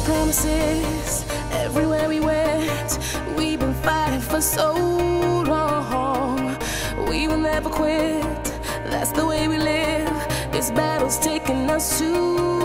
promises everywhere we went. We've been fighting for so long. We will never quit. That's the way we live. This battle's taking us too